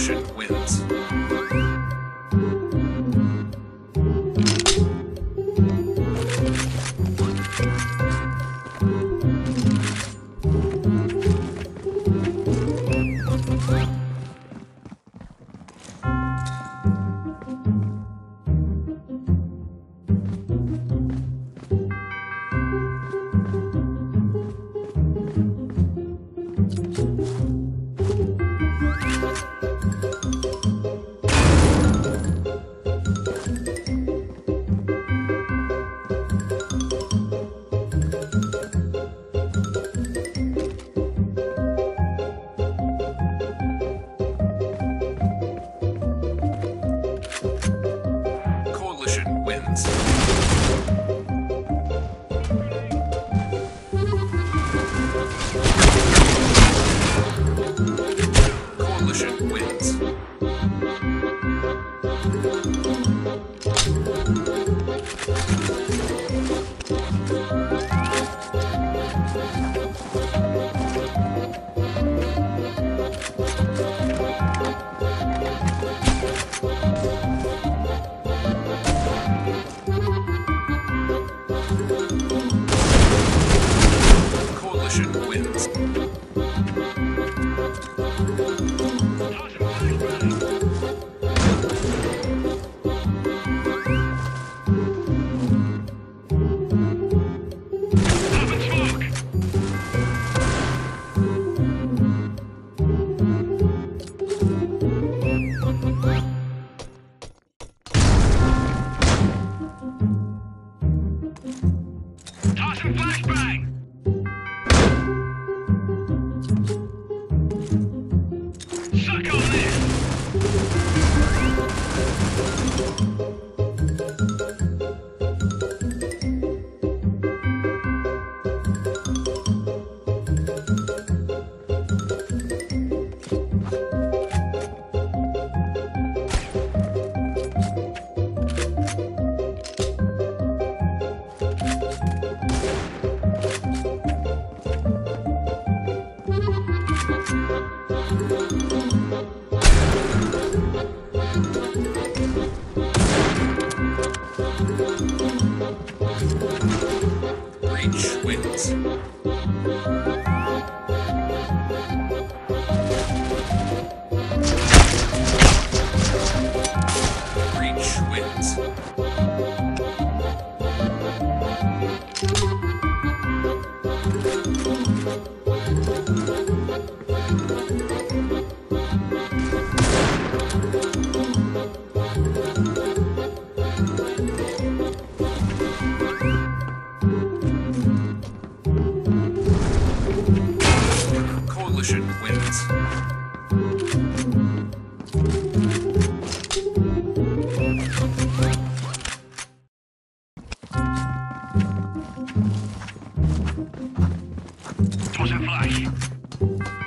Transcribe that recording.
是 wins. wins. Reach wins. Revolution wins. Posso fly.